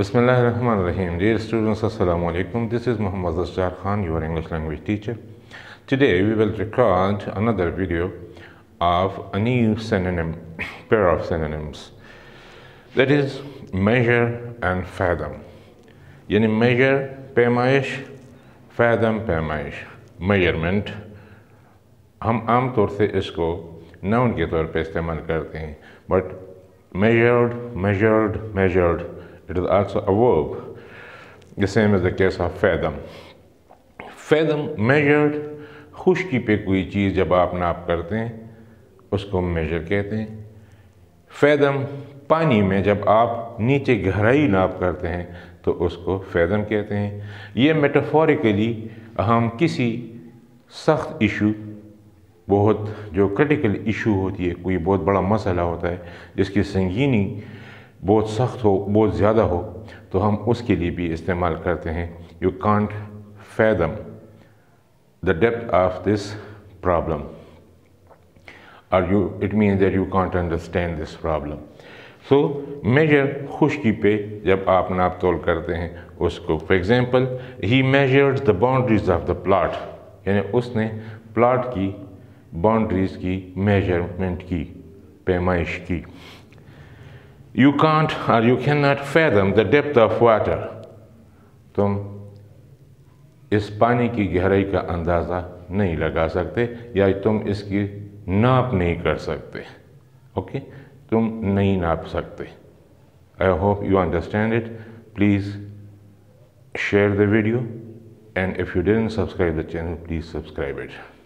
Bismillah ar-Rahman ar-Rahim. Dear students, Assalamu alaikum. This is Muhammad Azhar Khan, your English language teacher. Today we will record another video of a new synonym, pair of synonyms. That is measure and fathom. Yani measure, पैमाइश, fathom, पैमाइश, measurement. हम आम तौर से इसको noun के तौर पे इस्तेमाल करते हैं but measured, measured, measured. It is also a verb, the same as the case of fathom. Fathom measured خشکی پہ کوئی چیز جب آپ ناپ کرتے ہیں اس کو میجر کہتے ہیں فیدم پانی میں جب آپ نیچے گہرائی ناپ کرتے ہیں تو اس کو فیدم کہتے ہیں یہ میٹافوریکلی ہم کسی سخت ایشو بہت جو کرٹیکل ایشو ہوتی ہے کوئی بہت بڑا مسئلہ ہوتا ہے جس کی سنگینی بہت سخت ہو بہت زیادہ ہو تو ہم اس کے لیے بھی استعمال کرتے ہیں you can't fathom the depth of this problem اور you it means that you can't understand this problem so measure خشکی پہ جب آپ ناپ تول کرتے ہیں اس کو for example he measured the boundaries of the plot یعنی اس نے پلاٹ کی باؤنڈریز کی میجرمنٹ کی پیمائش کی you can't or you cannot fathom the depth of water تم اس پانی کی گہرائی کا اندازہ نہیں لگا سکتے یا تم اس کی ناپ نہیں کر سکتے اوکے تم نہیں ناپ سکتے I hope you understand it please share the video and if you don't subscribe the channel please subscribe it